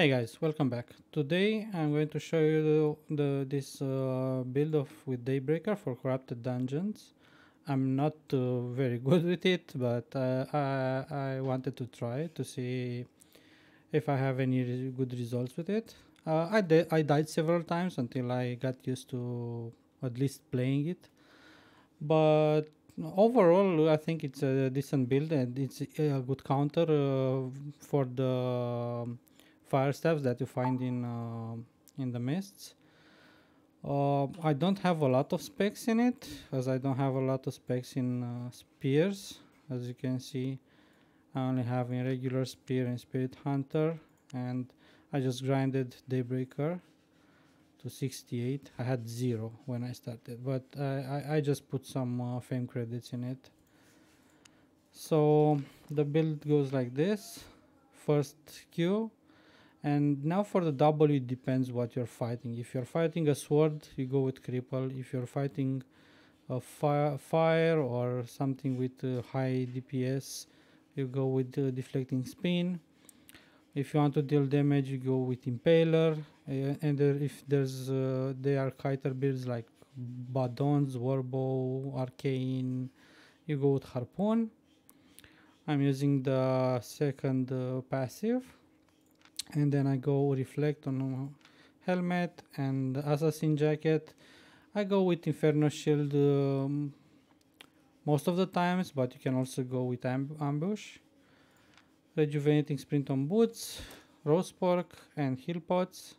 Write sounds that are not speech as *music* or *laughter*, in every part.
Hey guys, welcome back. Today I'm going to show you the, the this uh, build of with Daybreaker for Corrupted Dungeons. I'm not uh, very *laughs* good with it, but uh, I, I wanted to try to see if I have any re good results with it. Uh, I, I died several times until I got used to at least playing it. But overall, I think it's a decent build and it's a good counter uh, for the fire staffs that you find in uh, in the mists. Uh, I don't have a lot of specs in it, as I don't have a lot of specs in uh, spears. As you can see, I only have a regular spear and spirit hunter, and I just grinded Daybreaker to 68. I had zero when I started, but I, I, I just put some uh, fame credits in it. So the build goes like this. First Q, and now for the W, it depends what you're fighting. If you're fighting a sword, you go with cripple. If you're fighting a fire, fire or something with uh, high DPS, you go with the deflecting spin. If you want to deal damage, you go with impaler. Uh, and if there's uh, there are kiter builds like Badons, Warbow, Arcane, you go with harpoon. I'm using the second uh, passive and then I go reflect on helmet and assassin jacket. I go with inferno shield um, most of the times but you can also go with amb ambush. Rejuvenating sprint on boots roast pork and heal pots.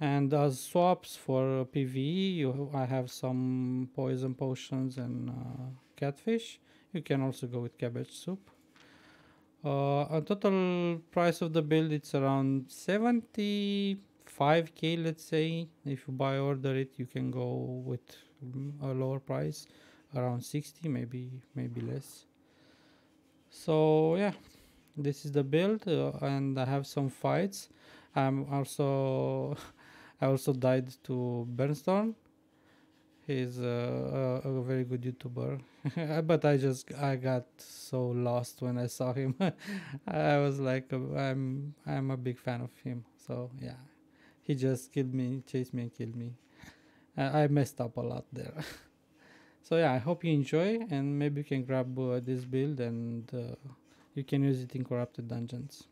And as swaps for PvE you, I have some poison potions and uh, catfish. You can also go with cabbage soup uh, a total price of the build it's around 75k let's say. If you buy order it you can go with a lower price around 60 maybe maybe less. So yeah this is the build uh, and i have some fights. I'm also *laughs* i also died to Burnstorm he's a, a, a very good youtuber. *laughs* But i just i got so lost when i saw him. *laughs* I was like uh, i'm i'm a big fan of him. So yeah. He just killed me chased me and killed me. I, I messed up a lot there. *laughs* So yeah i hope you enjoy and maybe you can grab uh, this build and uh, you can use it in corrupted dungeons